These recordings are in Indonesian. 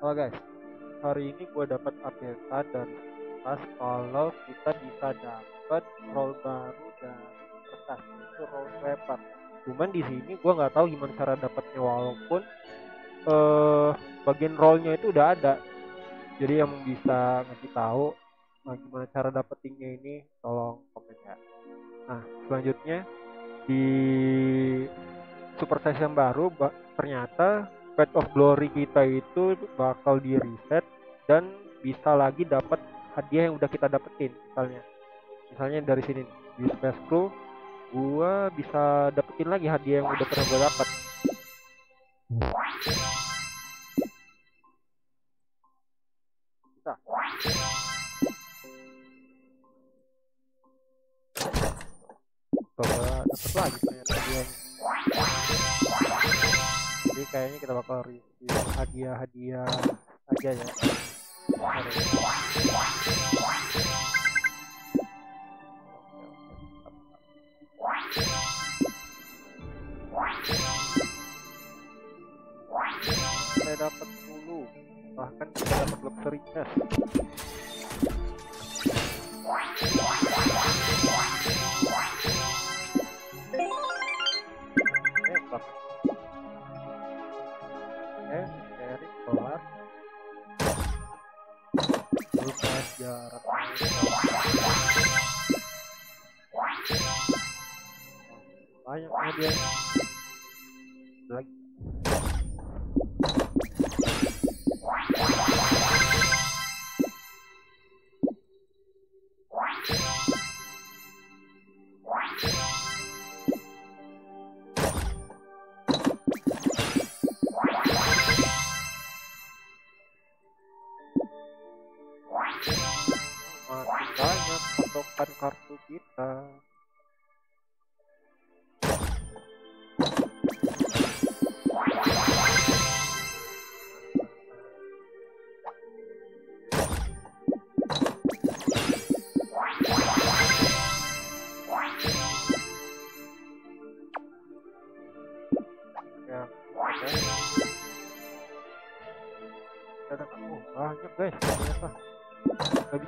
Halo guys, hari ini gue dapat updatean dari kertas kalau kita bisa dapat roll baru dari kertas itu roll paper. Cuman di sini gue nggak tahu gimana cara dapatnya walaupun eh bagian rollnya itu udah ada. Jadi yang bisa ngasih tahu eh, gimana cara dapetinnya ini tolong komen ya. Nah selanjutnya di super yang baru ba- ternyata Pet of Glory kita itu bakal di reset dan bisa lagi dapat hadiah yang udah kita dapetin misalnya. Misalnya dari sini di Space Crew gua bisa dapetin lagi hadiah yang udah pernah gua dapat. Bisa. Coba dapet lagi ternyata hadiahnya jadi kayaknya kita bakal review hadiah-hadiah aja ya. Saya dapat dulu bahkan kita dapat luxury chest Banyak hadiah. Lagi.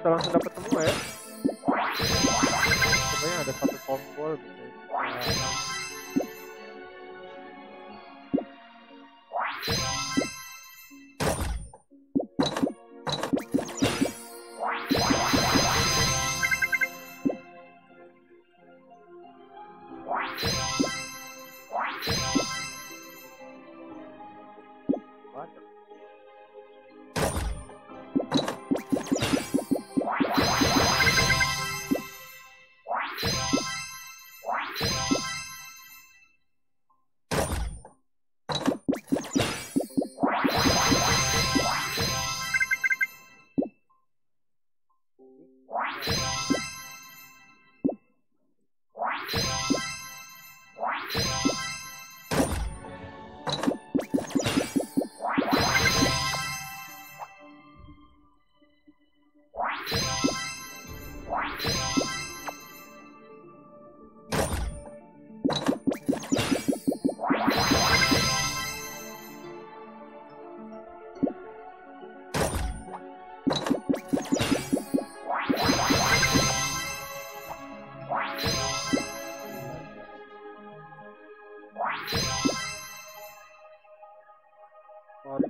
Bisa langsung dapat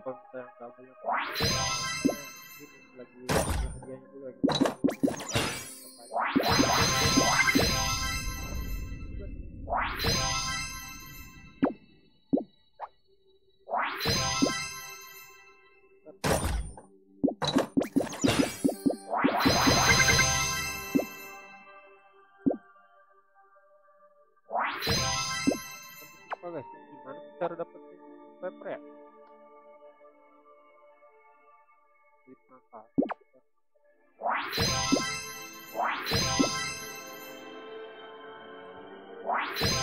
kalau misalnya nggak banyak lagi dulu apa guys gimana cara dapetin paper ya with my father.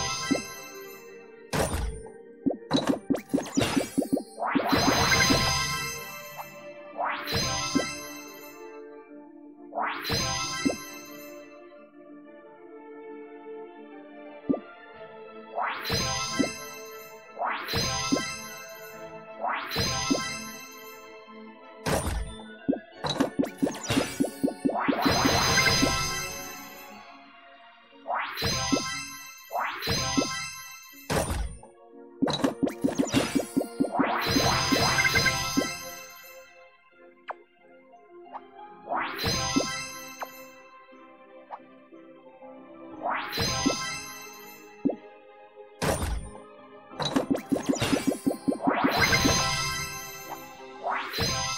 Bye.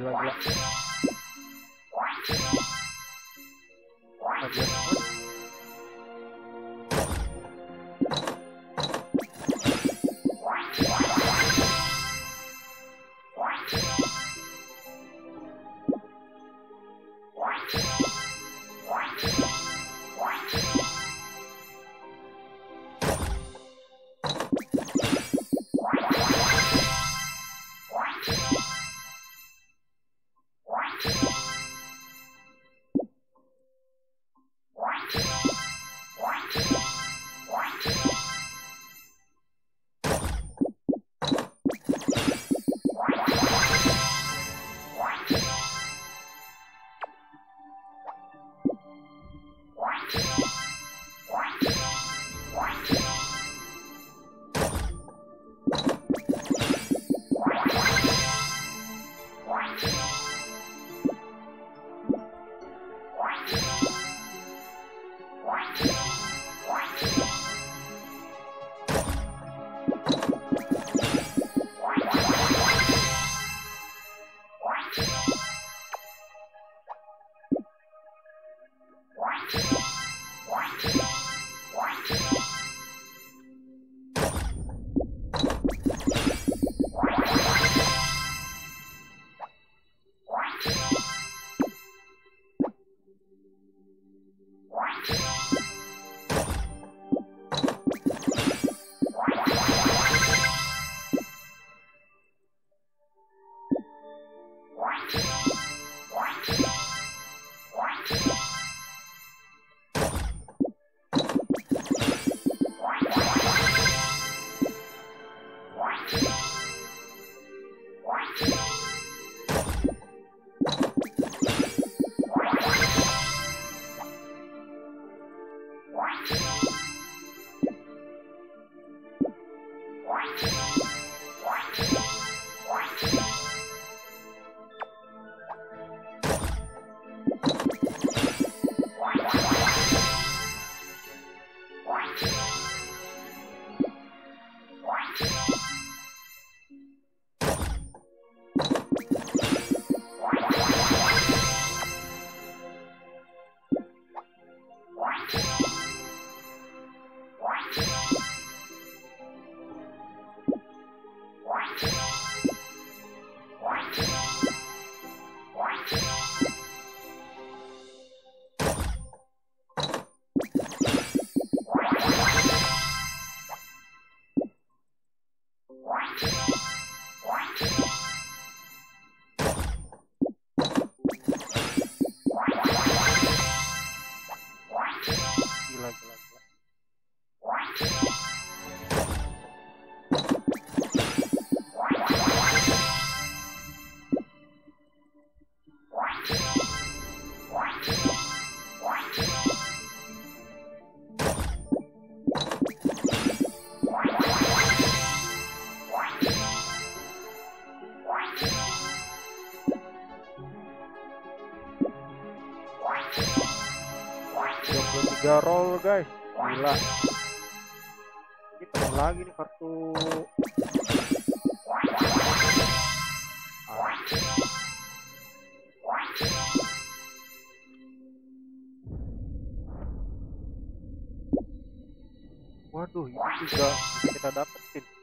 Gila tiga roll guys. Gila. Ini keren lagi nih kartu. Waduh ini juga kita dapetin.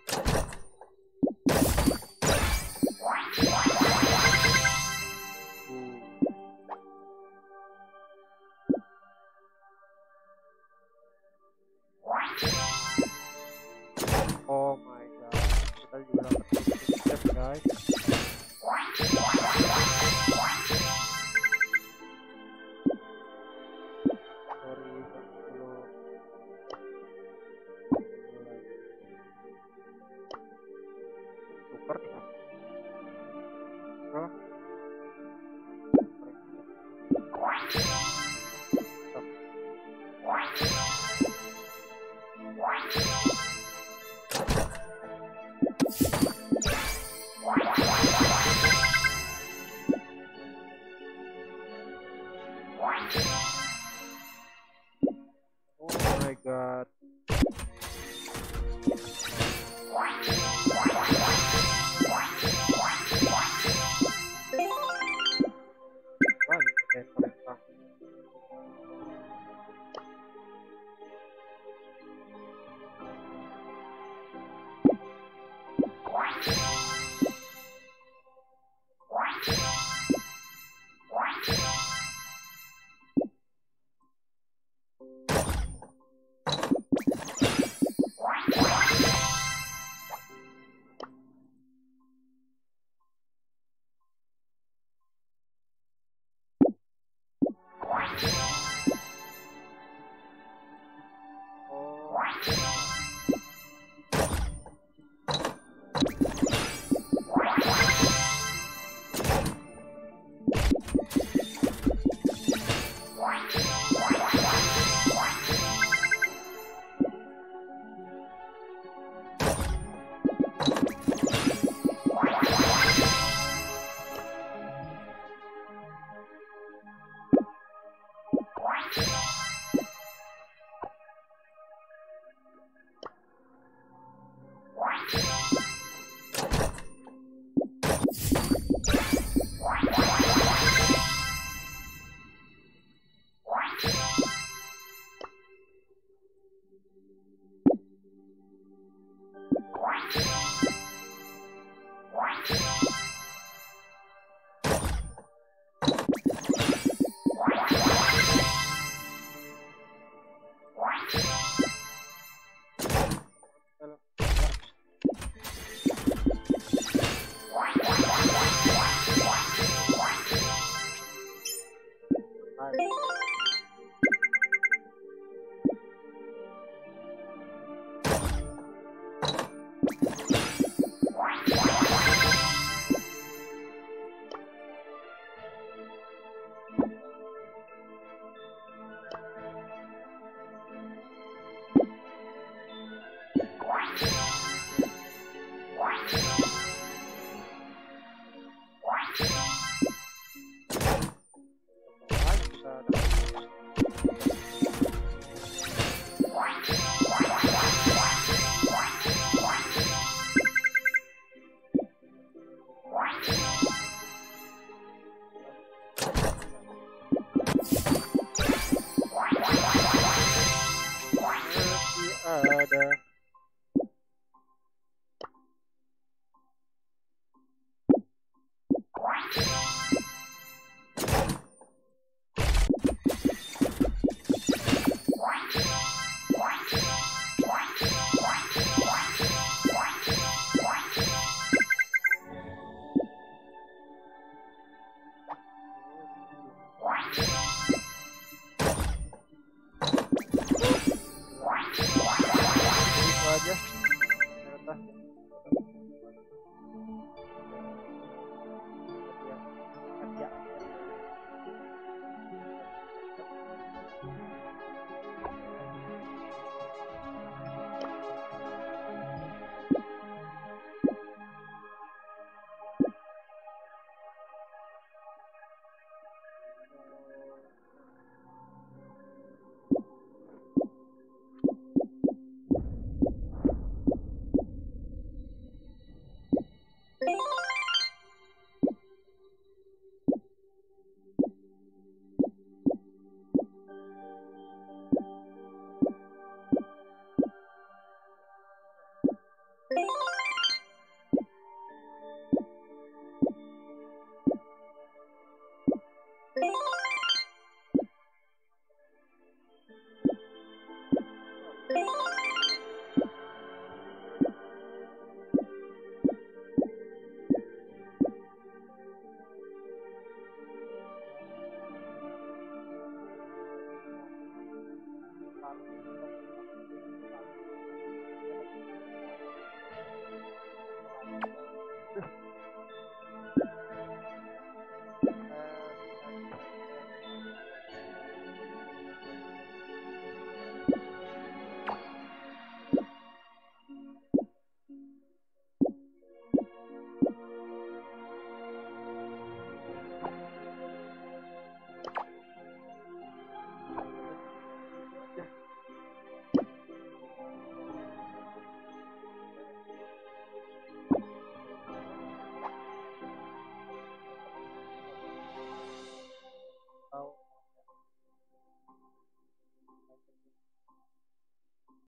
you